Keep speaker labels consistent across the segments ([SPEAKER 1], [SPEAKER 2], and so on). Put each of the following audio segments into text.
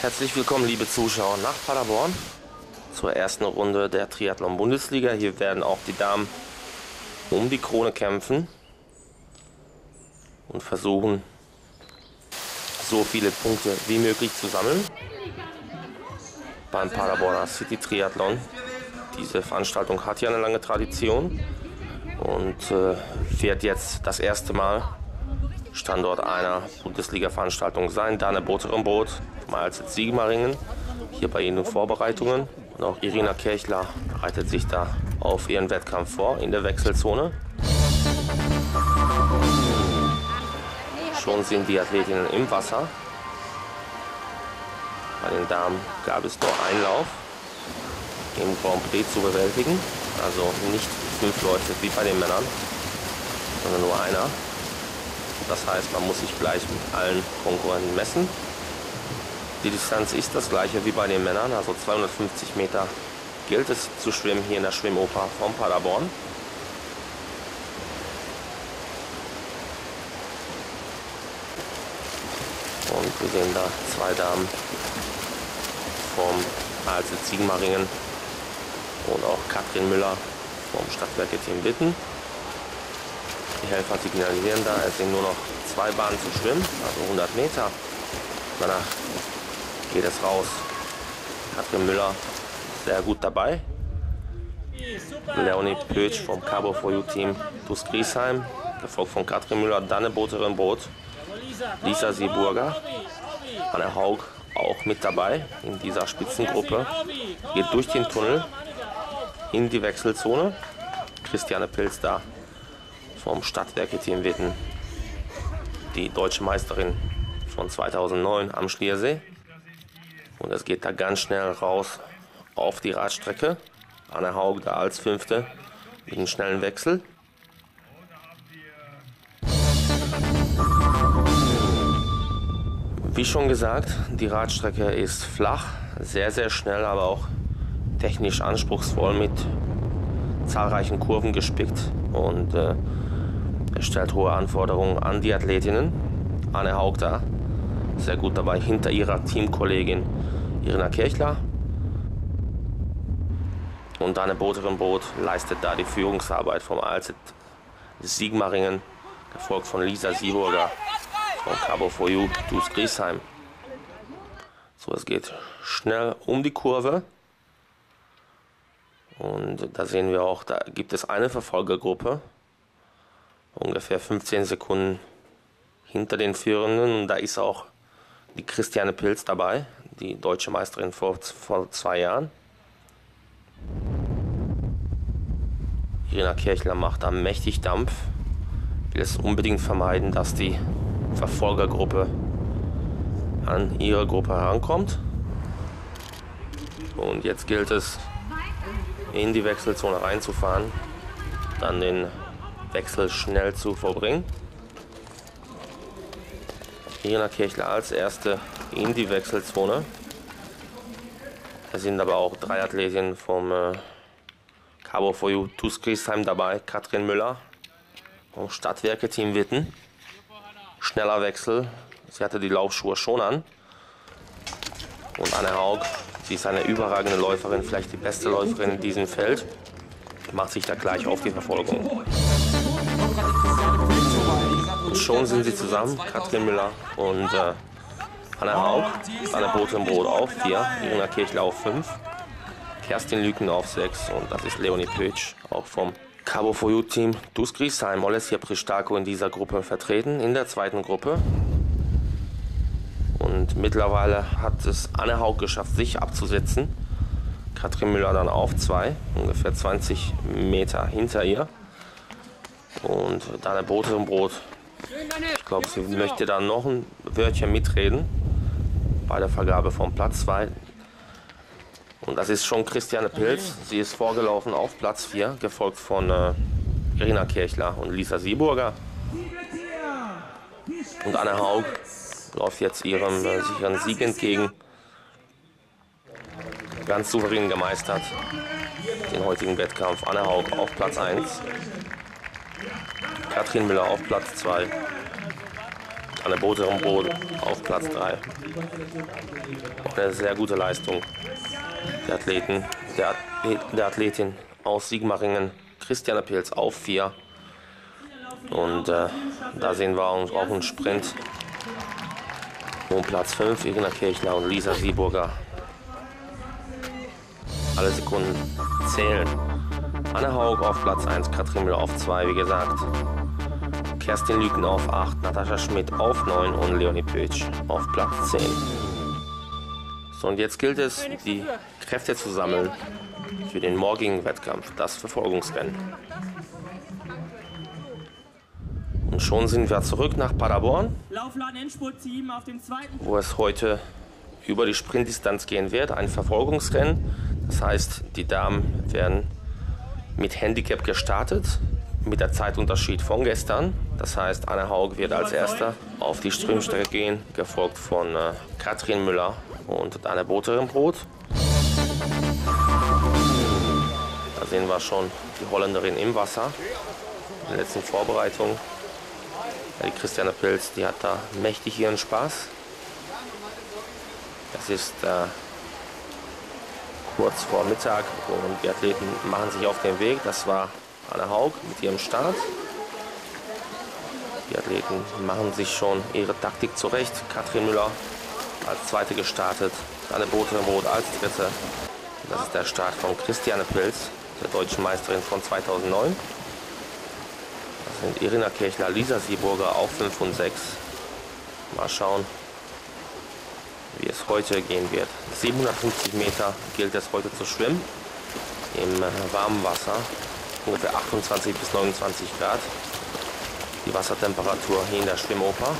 [SPEAKER 1] Herzlich willkommen, liebe Zuschauer, nach Paderborn zur ersten Runde der Triathlon-Bundesliga. Hier werden auch die Damen um die Krone kämpfen und versuchen, so viele Punkte wie möglich zu sammeln beim Paderborner City Triathlon. Diese Veranstaltung hat ja eine lange Tradition und äh, wird jetzt das erste Mal Standort einer Bundesliga-Veranstaltung sein. Dane Boter im Boot, mal als Siegmaringen, hier bei Ihnen Vorbereitungen. Und auch Irina Kirchler bereitet sich da auf ihren Wettkampf vor in der Wechselzone. Schon sind die Athletinnen im Wasser. Bei den Damen gab es nur Einlauf im Grand Prix zu bewältigen. Also nicht fünf Leute wie bei den Männern, sondern nur einer. Das heißt, man muss sich gleich mit allen Konkurrenten messen. Die Distanz ist das gleiche wie bei den Männern, also 250 Meter gilt es zu schwimmen hier in der Schwimmoper von Paderborn. Und wir sehen da zwei Damen vom ALC Ziegenmaringen und auch Katrin Müller vom Stadtwerke-Team Witten. Die Helfer signalisieren da, es sind nur noch zwei Bahnen zu schwimmen, also 100 Meter. Danach geht es raus. Katrin Müller sehr gut dabei. Leonie Pötsch vom Cabo for You Team Bus Griesheim, gefolgt von Katrin Müller, dann eine Boterin Boot, Lisa Sieburger, Anne Haug auch mit dabei in dieser Spitzengruppe. Geht durch den Tunnel in die Wechselzone. Christiane Pilz da vom Stadtwerke-Team Witten, die deutsche Meisterin von 2009 am Schliersee. Und es geht da ganz schnell raus auf die Radstrecke. Anne Haug da als Fünfte mit einem schnellen Wechsel. Wie schon gesagt, die Radstrecke ist flach, sehr, sehr schnell, aber auch technisch anspruchsvoll mit zahlreichen Kurven gespickt und äh, stellt hohe Anforderungen an die Athletinnen. Anne Haug da sehr gut dabei hinter ihrer Teamkollegin Irina Kirchler. Und Anne Boterin Boot leistet da die Führungsarbeit vom ALZ Siegmaringen, gefolgt von Lisa Sieburger von Cabo for You, Dus Griesheim. So, es geht schnell um die Kurve. Und da sehen wir auch, da gibt es eine Verfolgergruppe, ungefähr 15 Sekunden hinter den Führenden. Und da ist auch die Christiane Pilz dabei, die deutsche Meisterin vor, vor zwei Jahren. Irina Kirchler macht da mächtig Dampf, will es unbedingt vermeiden, dass die Verfolgergruppe an ihre Gruppe herankommt. Und jetzt gilt es, in die Wechselzone reinzufahren, dann den Wechsel schnell zu vollbringen. Irina Kirchler als erste in die Wechselzone. Da sind aber auch drei Athletinnen vom äh, Cabo for You TuS Griesheim dabei. Katrin Müller vom Stadtwerke Team Witten. Schneller Wechsel. Sie hatte die Laufschuhe schon an. Und Anne Haug, sie ist eine überragende Läuferin, vielleicht die beste Läuferin in diesem Feld. Macht sich da gleich auf die Verfolgung. Schon sind sie zusammen, Katrin Müller und äh, Anna Haug. Anne Bote im Brot auf 4, Irina Kirchler auf 5, Kerstin Lüken auf 6 und das ist Leonie Pötsch, auch vom Cabo for You Team Dus Griesheim. Olesja Pristako in dieser Gruppe vertreten, in der zweiten Gruppe. Und mittlerweile hat es Anne Haug geschafft, sich abzusetzen. Katrin Müller dann auf 2, ungefähr 20 Meter hinter ihr. Und Dana Bote im Brot. Ich glaube, sie möchte da noch ein Wörtchen mitreden bei der Vergabe von Platz 2. Und das ist schon Christiane Pilz. Sie ist vorgelaufen auf Platz 4, gefolgt von äh, Irina Kirchler und Lisa Sieburger. Und Anne Haug läuft jetzt ihrem äh, sicheren Sieg entgegen. Ganz souverän gemeistert den heutigen Wettkampf. Anne Haug auf Platz 1. Katrin Müller auf Platz 2. Anne Boterenbrot auf Platz 3. Eine sehr gute Leistung der Athleten, der, der Athletin aus Sigmaringen, Christiane Pilz auf 4. Und äh, da sehen wir uns auch einen Sprint um Platz 5, Irina Kirchner und Lisa Sieburger. Alle Sekunden zählen. Anne Haug auf Platz 1, Katrin Müller auf 2, wie gesagt. Kerstin Lüken auf 8, Natascha Schmidt auf 9 und Leonie Pötsch auf Platz 10. So, und jetzt gilt es, die Kräfte zu sammeln für den morgigen Wettkampf, das Verfolgungsrennen. Und schon sind wir zurück nach Paderborn, wo es heute über die Sprintdistanz gehen wird, ein Verfolgungsrennen. Das heißt, die Damen werden mit Handicap gestartet mit der Zeitunterschied von gestern. Das heißt, Anne Haug wird als erster auf die Strömstrecke gehen, gefolgt von äh, Katrin Müller und Anne Boterenbrot. Da sehen wir schon die Holländerin im Wasser. In der letzten Vorbereitung. Die Christiane Pilz, die hat da mächtig ihren Spaß. Es ist äh, kurz vor Mittag und die Athleten machen sich auf den Weg. Das war Anne Haug mit ihrem Start. Die Athleten machen sich schon ihre Taktik zurecht. Katrin Müller als Zweite gestartet, Anne Rot als Dritte. Das ist der Start von Christiane Pilz, der deutschen Meisterin von 2009. Das sind Irina Kirchler, Lisa Sieburger auf 5 und 6. Mal schauen, wie es heute gehen wird. 750 Meter gilt es heute zu schwimmen im warmen Wasser ungefähr 28 bis 29 Grad. Die Wassertemperatur hier in der Schwimmoper.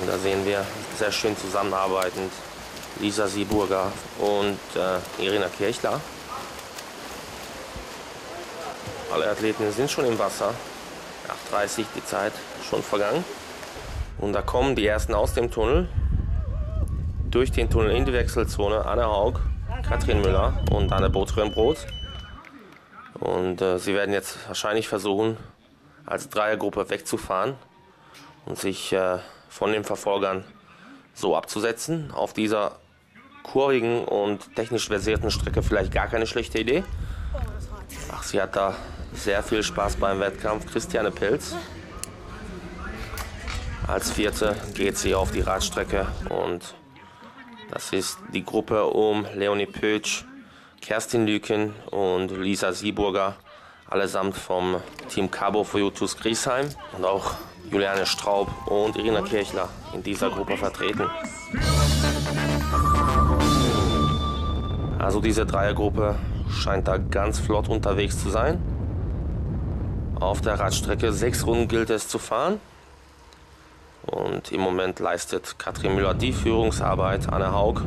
[SPEAKER 1] Und da sehen wir sehr schön zusammenarbeitend Lisa Sieburger und äh, Irina Kirchler. Alle Athleten sind schon im Wasser. 8.30 die Zeit schon vergangen. Und da kommen die ersten aus dem Tunnel. Durch den Tunnel in die Wechselzone Anne Haug, Katrin Müller und Anne Botrömbrot. Und äh, sie werden jetzt wahrscheinlich versuchen, als Dreiergruppe wegzufahren und sich äh, von den Verfolgern so abzusetzen. Auf dieser kurvigen und technisch versierten Strecke vielleicht gar keine schlechte Idee. Ach, sie hat da sehr viel Spaß beim Wettkampf. Christiane Pilz. Als vierte geht sie auf die Radstrecke und das ist die Gruppe um Leonie Pötsch, Kerstin Lüken und Lisa Sieburger, allesamt vom Team Cabo for Jutus Griesheim und auch Juliane Straub und Irina Kirchler in dieser Gruppe vertreten. Also diese Dreiergruppe scheint da ganz flott unterwegs zu sein. Auf der Radstrecke sechs Runden gilt es zu fahren. Und im Moment leistet Katrin Müller die Führungsarbeit. Anne Haug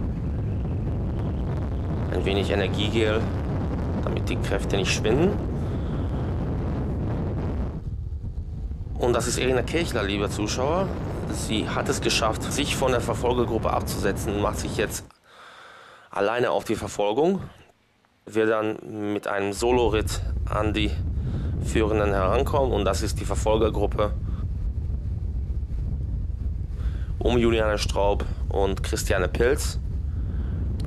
[SPEAKER 1] ein wenig Energiegel, damit die Kräfte nicht schwinden. Und das ist Irina Kirchler, liebe Zuschauer. Sie hat es geschafft, sich von der Verfolgergruppe abzusetzen und macht sich jetzt alleine auf die Verfolgung. Wird dann mit einem Soloritt an die Führenden herankommen und das ist die Verfolgergruppe um Juliane Straub und Christiane Pilz.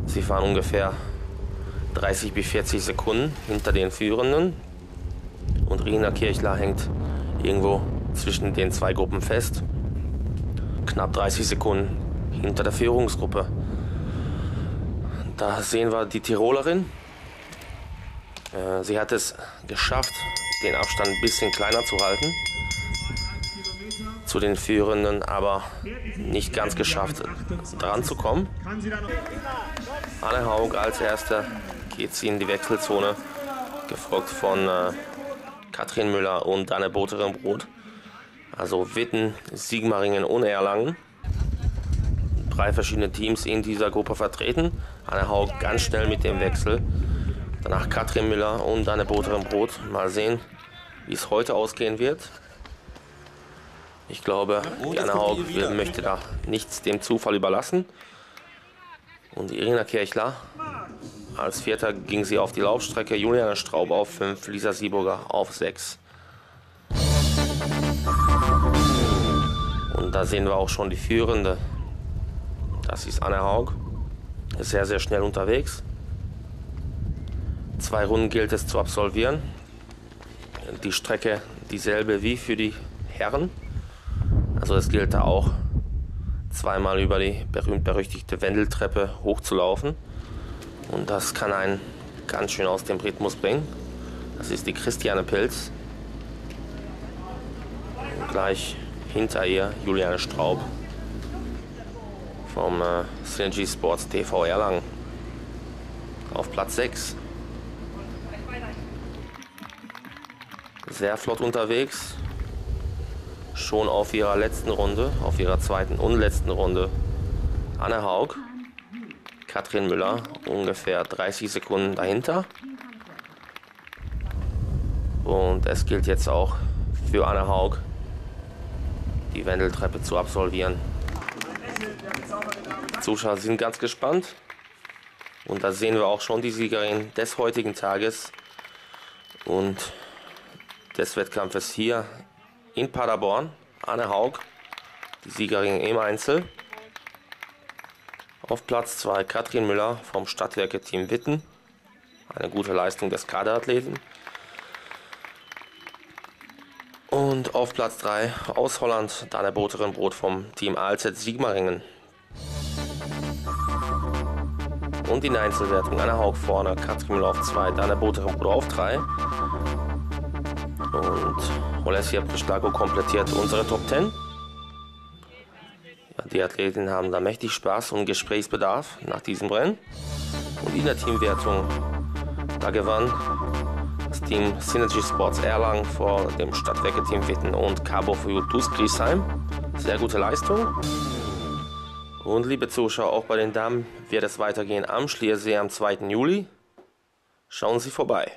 [SPEAKER 1] Sie fahren ungefähr 30 bis 40 Sekunden hinter den Führenden. Und Rina Kirchler hängt irgendwo zwischen den zwei Gruppen fest. Knapp 30 Sekunden hinter der Führungsgruppe. Da sehen wir die Tirolerin. Äh, sie hat es geschafft, den Abstand ein bisschen kleiner zu halten zu den Führenden, aber nicht ganz geschafft, dran zu kommen. Anne Haug als Erster geht sie in die Wechselzone, gefolgt von äh, Katrin Müller und Anne Boterenbrot. Also Witten, Sigmaringen und Erlangen. Drei verschiedene Teams in dieser Gruppe vertreten. Anne Haug ganz schnell mit dem Wechsel. Danach Katrin Müller und Anne Boterenbrot. Mal sehen, wie es heute ausgehen wird. Ich glaube, Diana Haug möchte da nichts dem Zufall überlassen. Und Irina Kirchler als Vierter ging sie auf die Laufstrecke, Juliana Straub auf 5, Lisa Sieburger auf 6. Und da sehen wir auch schon die Führende. Das ist Anne Haug. Ist sehr, sehr schnell unterwegs. Zwei Runden gilt es zu absolvieren. Die Strecke dieselbe wie für die Herren. Also es gilt da auch zweimal über die berühmt-berüchtigte Wendeltreppe hochzulaufen. Und das kann einen ganz schön aus dem Rhythmus bringen. Das ist die Christiane Pilz. Und gleich hinter ihr Juliane Straub vom äh, Synergy Sports TV Erlangen auf Platz 6. Sehr flott unterwegs. Schon auf ihrer letzten Runde, auf ihrer zweiten und letzten Runde. Anne Haug, Katrin Müller ungefähr 30 Sekunden dahinter. Und es gilt jetzt auch für Anne Haug, die Wendeltreppe zu absolvieren. Die Zuschauer sind ganz gespannt. Und da sehen wir auch schon die Siegerin des heutigen Tages und des Wettkampfes hier in Paderborn, Anne Haug, die Siegerin im Einzel. Auf Platz 2 Katrin Müller vom Stadtwerke Team Witten. Eine gute Leistung des Kaderathleten. Und auf Platz 3 aus Holland Dane Boterin Brot vom Team ALZ Sigmaringen. Und in der Einzelwertung Anna Haug vorne, Katrin Müller auf 2, Dane Boterin Brot auf 3. Und Olesia Pristago komplettiert unsere Top 10. Die Athletinnen haben da mächtig Spaß und Gesprächsbedarf nach diesem Rennen. Und in der Teamwertung, da gewann das Team Synergy Sports Erlangen vor dem Stadtwerke-Team Witten und Cabo for You Griesheim. Sehr gute Leistung. Und liebe Zuschauer, auch bei den Damen wird es weitergehen am Schliersee am 2. Juli. Schauen Sie vorbei.